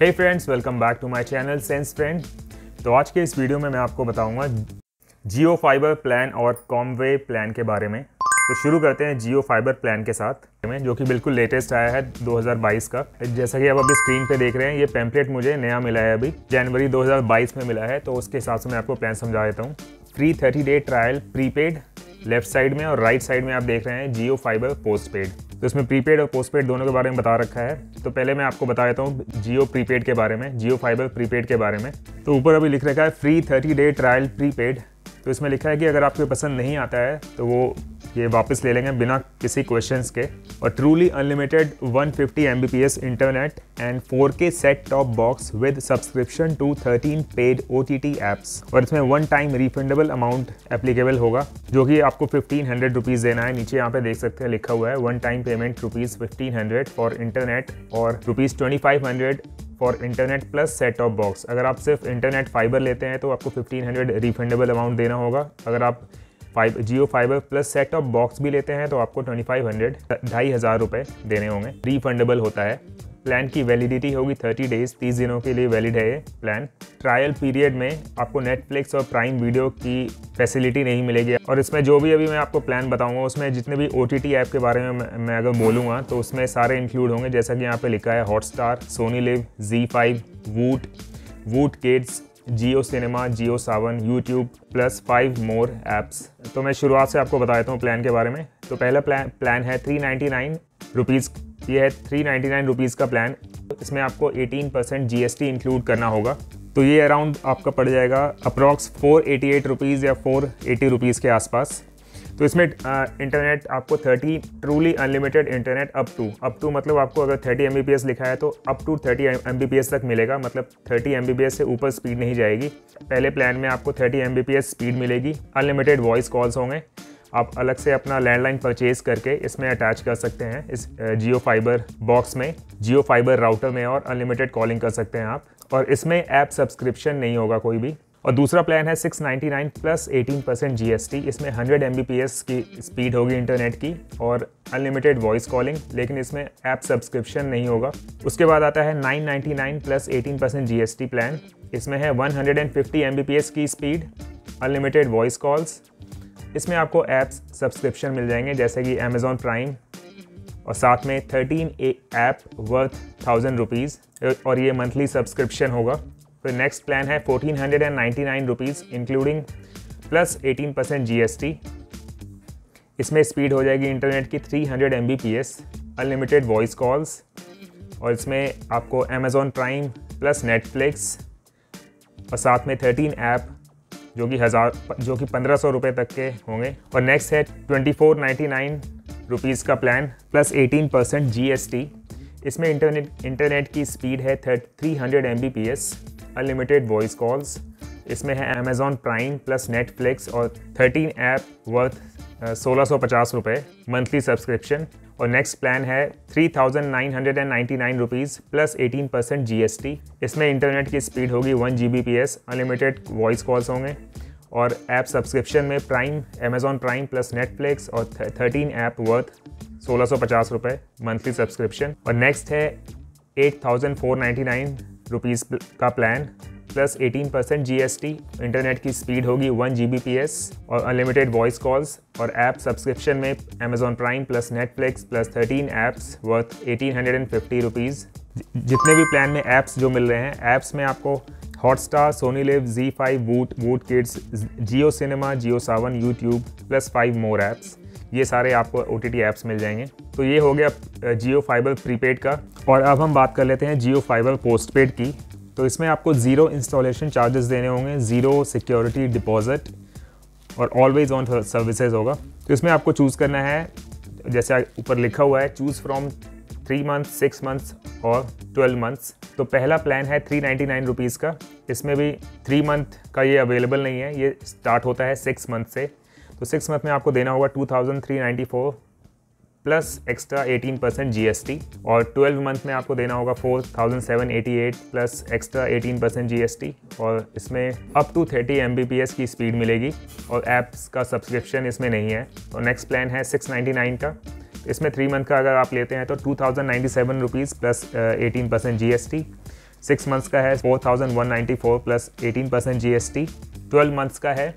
Hey friends welcome back to my channel sense friend तो आज के इस वीडियो में मैं आपको बताऊँगा जियो फाइबर प्लान और कॉमवे प्लान के बारे में। तो शुरू करते हैं जियो फाइबर प्लान के साथ में, जो कि बिल्कुल लेटेस्ट आया है 2022 का। जैसा कि आप अभी स्क्रीन पे देख रहे हैं, ये पैम्पलेट मुझे नया मिला है अभी जनवरी 2022 में मिला है। तो उसके हिसाब से मैं आपको प्लान समझा देता हूँ। Free 30 day trial prepaid left side में और राइट साइड में आप देख रहे हैं जियो फाइबर पोस्ट पेड तो इसमें प्रीपेड और पोस्टपेड दोनों के बारे में बता रखा है। तो पहले मैं आपको बता देता हूँ जियो प्रीपेड के बारे में, जियो फाइबर प्रीपेड के बारे में। तो ऊपर अभी लिख रखा है free thirty day trial prepaid तो इसमें लिखा है कि अगर आपको पसंद नहीं आता है तो वो ये वापस ले लेंगे बिना किसी क्वेश्चंस के। और truly unlimited 150 fifty internet and 4K set top box with subscription to 13 paid OTT apps और इसमें one time refundable amount applicable होगा, जो कि आपको फिफ्टीन हंड्रेड रुपीज़ देना है। नीचे यहाँ पे देख सकते हैं लिखा हुआ है one time payment rupees fifteen hundred for internet और rupees twenty five hundred for internet plus set top box अगर आप सिर्फ़ इंटरनेट फाइबर लेते हैं तो आपको फिफ्टीन हंड्रेड रिफंडेबल अमाउंट देना होगा। अगर आप five Jio fiber plus set top box भी लेते हैं तो आपको ट्वेंटी फाइव हंड्रेड ढाई हज़ार रुपये देने होंगे। रिफंडेबल होता है। प्लान की वैलिडिटी होगी थर्टी डेज़ तीस दिनों के लिए वैलिड है ये प्लान ट्रायल पीरियड में आपको नेटफ्लिक्स और प्राइम वीडियो की फैसिलिटी नहीं मिलेगी। और इसमें जो भी अभी मैं आपको प्लान बताऊँगा, उसमें जितने भी ओ ऐप के बारे में मैं अगर बोलूँगा तो उसमें सारे इंक्लूड होंगे। जैसा कि यहाँ पे लिखा है Hotstar Sony Liv Zee five Voot Voot kids Jio cinema, Jio Saavn YouTube plus five more apps तो मैं शुरुआत से आपको बता देता हूँ प्लान के बारे में। तो पहला प्लान प्लान है थ्री नाइन्टी नाइन रुपीज़ ये है थ्री नाइन्टी नाइन रुपीज़ का प्लान इसमें आपको eighteen percent G S T include करना होगा। तो ये अराउंड आपका पड़ जाएगा approx four eighty eight rupees या फोर एटी रुपीज़ के आसपास। तो इसमें इंटरनेट आपको 30 truly unlimited internet up to up to मतलब आपको अगर 30 एम लिखा है तो अप टू 30 एम तक मिलेगा मतलब 30 एम से ऊपर स्पीड नहीं जाएगी। पहले प्लान में आपको 30 एम स्पीड मिलेगी। अनलिमिटेड वॉइस कॉल्स होंगे। आप अलग से अपना लैंडलाइन परचेज करके इसमें अटैच कर सकते हैं, इस जियो फाइबर बॉक्स में। जियो फाइबर राउटर में और अनलिमिटेड कॉलिंग कर सकते हैं आप। और इसमें ऐप सब्सक्रिप्शन नहीं होगा कोई भी। और दूसरा प्लान है 699 प्लस 18 परसेंट जी इसमें 100 एम की स्पीड होगी इंटरनेट की और अनलिमिटेड वॉइस कॉलिंग लेकिन इसमें ऐप सब्सक्रिप्शन नहीं होगा। उसके बाद आता है 999 प्लस 18 परसेंट जी प्लान इसमें है 150 एम की स्पीड अनलिमिटेड वॉइस कॉल्स इसमें आपको ऐप्स सब्सक्रिप्शन मिल जाएँगे, जैसे कि अमेज़ॉन प्राइम और साथ में 13 ऐप वर्थ थाउज़ेंड रुपीज़ और ये मंथली सब्सक्रिप्शन होगा। फिर नेक्स्ट प्लान है fourteen hundred and ninety nine rupees including plus eighteen percent G S T इसमें स्पीड हो जाएगी इंटरनेट की three hundred M B P S unlimited voice calls और इसमें आपको अमेज़ॉन प्राइम प्लस नेटफ्लिक्स और साथ में थर्टीन ऐप जो कि हज़ार, जो कि पंद्रह सौ रुपये तक के होंगे। और नेक्स्ट है twenty four ninety nine rupees का plan plus eighteen percent G S T इसमें इंटरनेट इंटरनेट की स्पीड है three hundred M B P S unlimited voice calls इसमें है अमेजॉन प्राइम प्लस नेटफ्लिक्स और 13 ऐप वर्थ सोलह सौ पचास रुपये मंथली सब्सक्रिप्शन और नेक्स्ट प्लान है three thousand nine hundred and ninety nine rupees plus eighteen percent G S T इसमें इंटरनेट की स्पीड होगी one G B P S unlimited voice calls होंगे. और ऐप सब्सक्रिप्शन में prime Amazon prime plus Netflix और thirteen app worth सोलह सौ पचास रुपये मंथली सब्सक्रिप्शन और नेक्स्ट है eight thousand four ninety nine rupees का plan plus 18 percent G internet की स्पीड होगी वन जी और अनलिमिटेड वॉइस कॉल्स और ऐप सब्सक्रिप्शन में Amazon prime plus Netflix plus 13 apps worth eighteen hundred जितने भी प्लान में ऐप्स जो मिल रहे हैं ऐप्स में आपको Hotstar Sony Liv Zee five Voot Voot kids Jio cinema Jio Saavn YouTube plus five more apps ये सारे आपको ओ टी ऐप्स मिल जाएँगे। तो ये हो गया जियो फाइबर प्रीपेड का। और अब हम बात कर लेते हैं जियो फाइबर पोस्टपेड की। तो इसमें आपको ज़ीरो इंस्टॉलेशन चार्जेस देने होंगे, ज़ीरो सिक्योरिटी डिपॉजिट और ऑलवेज ऑन सर्विसेज़ होगा। तो इसमें आपको चूज़ करना है, जैसे ऊपर लिखा हुआ है choose from three months six months और ट्वेल्व मंथ्स तो पहला प्लान है थ्री नाइन्टी नाइन रुपीज़ का। इसमें भी थ्री मंथ का ये अवेलेबल नहीं है, ये स्टार्ट होता है सिक्स मंथ से। तो सिक्स मंथ में आपको देना होगा two thousand three ninety four plus extra eighteen percent G S T और ट्वेल्व मंथ में आपको देना होगा four thousand seven eighty eight plus extra eighteen percent G S T और इसमें up to thirty M B S की speed मिलेगी और ऐप्स का सब्सक्रिप्शन इसमें नहीं है। तो नेक्स्ट प्लान है सिक्स नाइन्टी नाइन का। इसमें थ्री मंथ का अगर आप लेते हैं तो two thousand ninety seven rupees plus eighteen percent G S T six months का है four thousand one ninety four plus eighteen percent G S T twelve months का है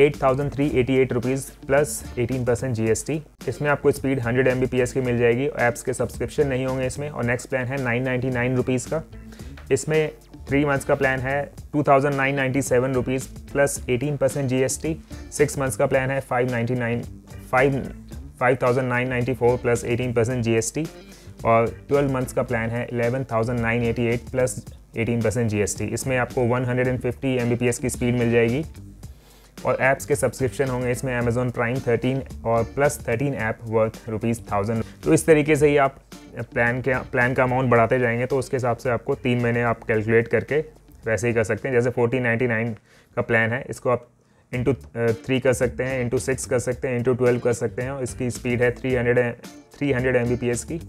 eight thousand three eighty eight rupees plus eighteen percent G S T इसमें आपको speed hundred M B P S की मिल जाएगी। Apps के subscription नहीं होंगे इसमें। और नेक्स्ट प्लान है नाइन नाइन्टी नाइन रुपीज़ का। इसमें थ्री मंथ्स का प्लान है two thousand nine ninety seven rupees plus eighteen percent G S T six months का प्लान है five ninety nine five five thousand nine ninety four plus eighteen percent G S T और twelve months का plan है eleven thousand nine eighty eight plus eighteen percent G S T इसमें आपको one hundred and fifty M B P S की speed मिल जाएगी। और apps के सब्सक्रिप्शन होंगे, इसमें अमेजोन प्राइम 13 और plus 13 app worth rupees thousand तो इस तरीके से ही आप प्लान के प्लान का अमाउंट बढ़ाते जाएँगे तो उसके हिसाब से आपको तीन महीने आप कैलकुलेट करके वैसे ही कर सकते हैं। जैसे फोर्टीन नाइन्टी नाइन का प्लान है, इसको आप इंटू थ्री कर सकते हैं इंटू सिक्स कर सकते हैं इंटू ट्वेल्व कर सकते हैं, और इसकी स्पीड है three hundred three hundred M B P S की।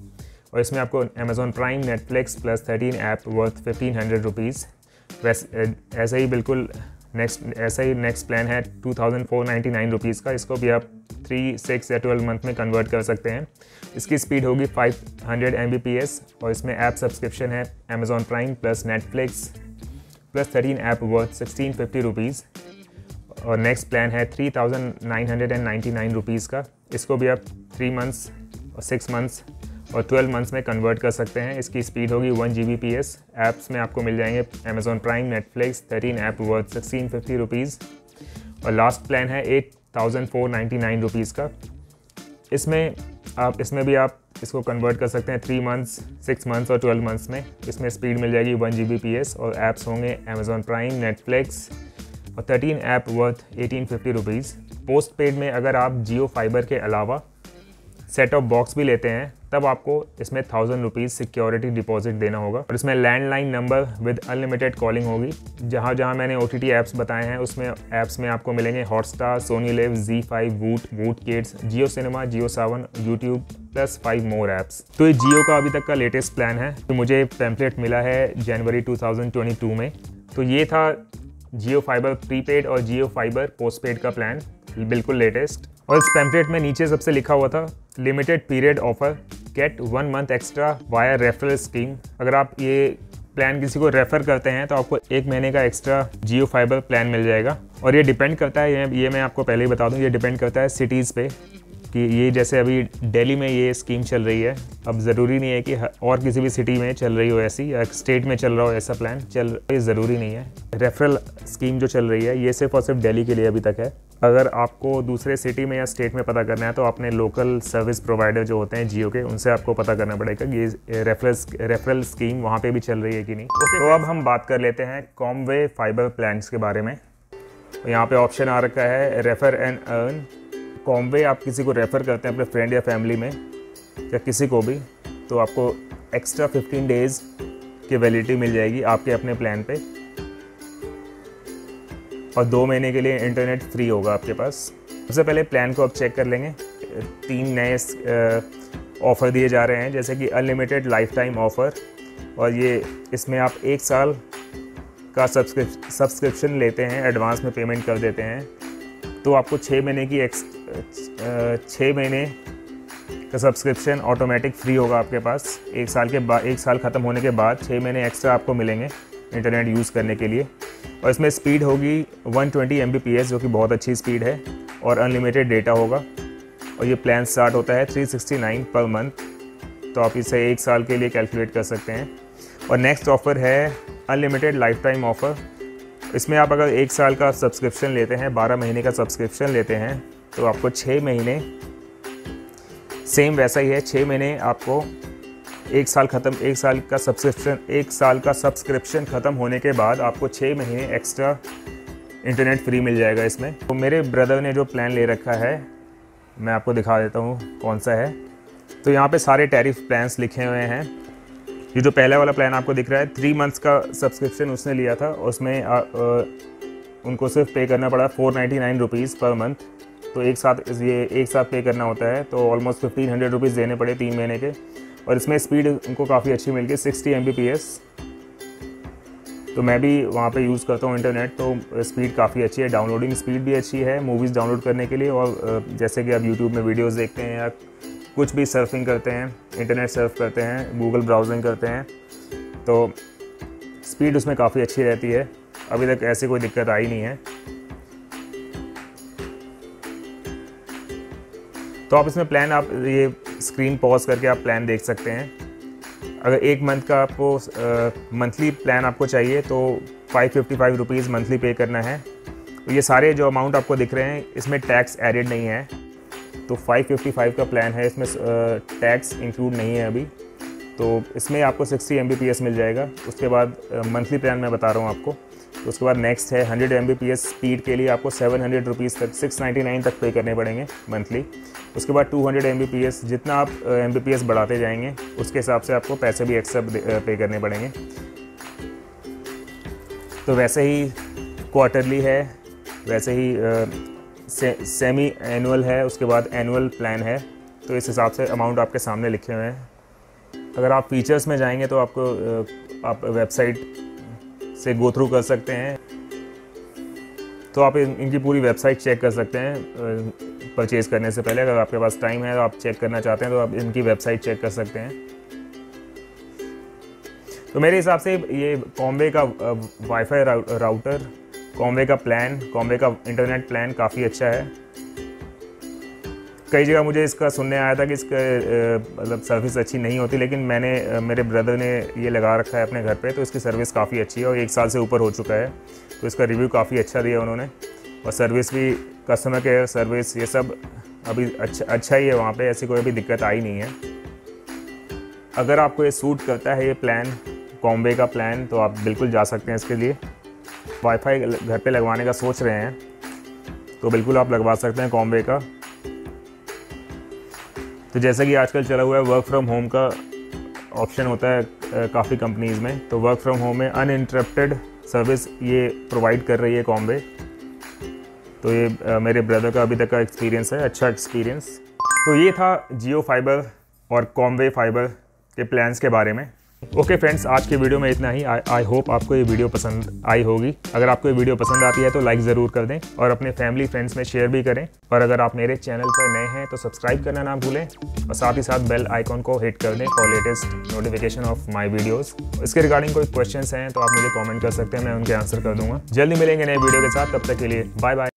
और इसमें आपको Amazon prime Netflix plus thirteen app worth fifteen hundred rupees वैसे ऐसे ही बिल्कुल नेक्स्ट ऐसा ही नेक्स्ट प्लान है two thousand four ninety nine rupees का। इसको भी आप थ्री सिक्स या ट्वेल्व मंथ में कन्वर्ट कर सकते हैं। इसकी स्पीड होगी five hundred M B P S और इसमें ऐप सब्सक्रिप्शन है Amazon prime plus Netflix plus thirteen app worth sixteen fifty rupees और नेक्स्ट प्लान है three thousand nine hundred and ninety nine rupees का। इसको भी आप थ्री मंथ्स और सिक्स मंथ्स और 12 मंथ्स में कन्वर्ट कर सकते हैं। इसकी स्पीड होगी one G B P S में आपको मिल जाएँगे Amazon prime Netflix thirteen app worth sixteen fifty rupees और लास्ट प्लान है eight thousand four ninety nine rupees का। इसमें आप, इसमें भी आप इसको कन्वर्ट कर सकते हैं थ्री मंथ्स सिक्स मंथ्स और ट्वेल्व मंथ्स में। इसमें स्पीड मिल जाएगी one G B P S और ऐप्स होंगे अमेजोन प्राइम नेटफ्लिक्स और thirteen app worth eighteen fifty rupees postpaid में अगर आप जियो फाइबर के अलावा सेट ऑफ़ बॉक्स भी लेते हैं तब आपको इसमें थाउज़ेंड रुपीज़ सिक्योरिटी डिपॉजिट देना होगा। और इसमें landline number with unlimited calling होगी। जहाँ जहाँ मैंने ओ टी ऐप्स बताए हैं, उसमें ऐप्स में आपको मिलेंगे Hotstar Sony Liv Zee five Voot Voot kids Jio cinema Jio Saavn YouTube plus five more apps तो ये जियो का अभी तक का लेटेस्ट प्लान है। तो मुझे पैम्पलेट मिला है जनवरी 2022 में। तो ये था जियो फाइबर प्रीपेड और जियो फाइबर पोस्टपेड का प्लान बिल्कुल लेटेस्ट और इस पैम्पलेट में नीचे सबसे लिखा हुआ था limited period offer get one month extra via referral scheme अगर आप ये प्लान किसी को रेफ़र करते हैं तो आपको एक महीने का एक्स्ट्रा जियो फाइबर प्लान मिल जाएगा। और ये डिपेंड करता है, ये ये मैं आपको पहले ही बता दूँ, ये डिपेंड करता है सिटीज़ पे कि ये जैसे अभी दिल्ली में ये स्कीम चल रही है। अब ज़रूरी नहीं है कि और किसी भी सिटी में चल रही हो ऐसी, या स्टेट में चल रहा हो ऐसा प्लान चल, ये ज़रूरी नहीं है। रेफरल स्कीम जो चल रही है, ये सिर्फ़ और सिर्फ़ दिल्ली के लिए अभी तक है। अगर आपको दूसरे सिटी में या स्टेट में पता करना है तो अपने लोकल सर्विस प्रोवाइडर जो होते हैं जियो के उनसे आपको पता करना पड़ेगा कि ये रेफरल रेफरल स्कीम वहाँ पे भी चल रही है कि नहीं। Okay, तो अब हम बात कर लेते हैं कॉमवे फाइबर प्लान्स के बारे में। यहाँ पे ऑप्शन आ रखा है रेफर एंड अर्न कॉमवे आप किसी को रेफ़र करते हैं अपने फ्रेंड या फैमिली में या किसी को भी तो आपको एक्स्ट्रा 15 डेज़ की वैलिडिटी मिल जाएगी आपके अपने प्लान पे। और दो महीने के लिए इंटरनेट फ्री होगा आपके पास। सबसे पहले प्लान को आप चेक कर लेंगे। तीन नए ऑफ़र दिए जा रहे हैं, जैसे कि अनलिमिटेड लाइफ टाइम ऑफ़र और ये, इसमें आप एक साल का सब्सक्रिप्शन लेते हैं एडवांस में पेमेंट कर देते हैं। तो आपको छः महीने की एक्स छः महीने का सब्सक्रिप्शन ऑटोमेटिक फ्री होगा आपके पास। एक साल के बाद एक साल ख़त्म होने के बाद छः महीने एक्स्ट्रा आपको मिलेंगे इंटरनेट यूज़ करने के लिए। और इसमें स्पीड होगी 120 ट्वेंटी जो कि बहुत अच्छी स्पीड है, और अनलिमिटेड डेटा होगा। और ये प्लान स्टार्ट होता है 369 पर मंथ तो आप इसे एक साल के लिए कैलकुलेट कर सकते हैं। और नेक्स्ट ऑफ़र है अनलिमिटेड लाइफ टाइम ऑफ़र इसमें आप अगर एक साल का सब्सक्रिप्शन लेते हैं, बारह महीने का सब्सक्रिप्शन लेते हैं तो आपको छः महीने सेम वैसा ही है छः महीने आपको एक साल ख़त्म एक साल का सब्सक्रिप्शन एक साल का सब्सक्रिप्शन ख़त्म होने के बाद आपको छः महीने एक्स्ट्रा इंटरनेट फ्री मिल जाएगा इसमें। तो मेरे ब्रदर ने जो प्लान ले रखा है मैं आपको दिखा देता हूँ कौन सा है। तो यहाँ पे सारे टैरिफ प्लान्स लिखे हुए हैं। ये जो पहला वाला प्लान आपको दिख रहा है थ्री मंथ्स का सब्सक्रिप्शन उसने लिया था उसमें आ, आ, उनको सिर्फ़ पे करना पड़ा four ninety nine rupees per month तो एक साथ ये एक साथ पे करना होता है तो ऑलमोस्ट फिफ्टीन हंड्रेड रुपीज़ देने पड़े तीन महीने के। और इसमें स्पीड उनको काफ़ी अच्छी मिल गई सिक्सटी एम तो मैं भी वहाँ पे यूज़ करता हूँ इंटरनेट तो स्पीड काफ़ी अच्छी है। डाउनलोडिंग स्पीड भी अच्छी है मूवीज़ डाउनलोड करने के लिए और जैसे कि आप यूट्यूब में वीडियोज़ देखते हैं या कुछ भी सर्फिंग करते हैं इंटरनेट सर्फ करते हैं गूगल ब्राउजिंग करते हैं तो स्पीड उसमें काफ़ी अच्छी रहती है। अभी तक ऐसी कोई दिक्कत आई नहीं है। तो आप इसमें प्लान आप ये स्क्रीन पॉज करके आप प्लान देख सकते हैं। अगर एक मंथ का आपको मंथली प्लान आपको चाहिए तो five fifty five rupees monthly pay करना है। तो ये सारे जो अमाउंट आपको दिख रहे हैं, इसमें टैक्स एडेड नहीं है। तो 555 का प्लान है, इसमें टैक्स इंक्लूड नहीं है अभी। तो इसमें आपको 60 एमबीपीएस मिल जाएगा। उसके बाद मंथली प्लान मैं बता रहा हूँ आपको। उसके बाद नेक्स्ट है 100 एम स्पीड के लिए आपको सेवन हंड्रेड रुपीज़ तक 699 तक पे करने पड़ेंगे मंथली उसके बाद 200 हंड्रेड एम जितना आप एमबीपीएस बढ़ाते जाएँगे उसके हिसाब से आपको पैसे भी एक्स्ट्रा पे करने पड़ेंगे. तो वैसे ही क्वार्टरली है वैसे ही से, सेमी एनुअल है उसके बाद एनुअल प्लान है. तो इस हिसाब से अमाउंट आपके सामने लिखे हुए हैं. अगर आप फीचर्स में जाएँगे तो आपको आप वेबसाइट से गो थ्रू कर सकते हैं। तो आप इन, इनकी पूरी वेबसाइट चेक कर सकते हैं परचेज़ करने से पहले। अगर आपके पास टाइम है तो आप चेक करना चाहते हैं तो आप इनकी वेबसाइट चेक कर सकते हैं। तो मेरे हिसाब से ये कॉम्बे का वाईफाई राउटर कॉम्बे का प्लान कॉम्बे का इंटरनेट प्लान काफ़ी अच्छा है। कई जगह मुझे इसका सुनने आया था कि इसका मतलब सर्विस अच्छी नहीं होती, लेकिन मैंने मेरे ब्रदर ने ये लगा रखा है अपने घर पे तो इसकी सर्विस काफ़ी अच्छी है और एक साल से ऊपर हो चुका है तो इसका रिव्यू काफ़ी अच्छा दिया उन्होंने और सर्विस भी कस्टमर केयर सर्विस ये सब अभी अच्छा अच्छा ही है वहाँ पर ऐसी कोई भी दिक्कत आई नहीं है। अगर आपको ये सूट करता है, ये प्लान कॉम्बे का प्लान तो आप बिल्कुल जा सकते हैं इसके लिए। वाईफाई घर पे लगवाने का सोच रहे हैं तो बिल्कुल आप लगवा सकते हैं कॉम्बे का। तो जैसा कि आजकल चला हुआ है वर्क फ्रॉम होम का ऑप्शन होता है काफ़ी कंपनीज़ में। तो वर्क फ्रॉम होम में अनइंटरप्टेड सर्विस ये प्रोवाइड कर रही है कॉम्बे तो ये मेरे ब्रदर का अभी तक का एक्सपीरियंस है अच्छा एक्सपीरियंस तो ये था जियो फाइबर और कॉम्बे फाइबर के प्लान्स के बारे में। ओके फ्रेंड्स आज के वीडियो में इतना ही। आई होप आपको ये वीडियो पसंद आई होगी। अगर आपको ये वीडियो पसंद आती है तो लाइक ज़रूर कर दें और अपने फैमिली फ्रेंड्स में शेयर भी करें। और अगर आप मेरे चैनल पर नए हैं तो सब्सक्राइब करना ना भूलें और साथ ही साथ बेल आइकॉन को हिट कर दें for latest notification of my videos इसके रिगार्डिंग कोई क्वेश्चन हैं तो आप मुझे कॉमेंट कर सकते हैं, मैं उनके आंसर कर दूँगा। जल्दी मिलेंगे नए वीडियो के साथ। तब तक के लिए बाय बाय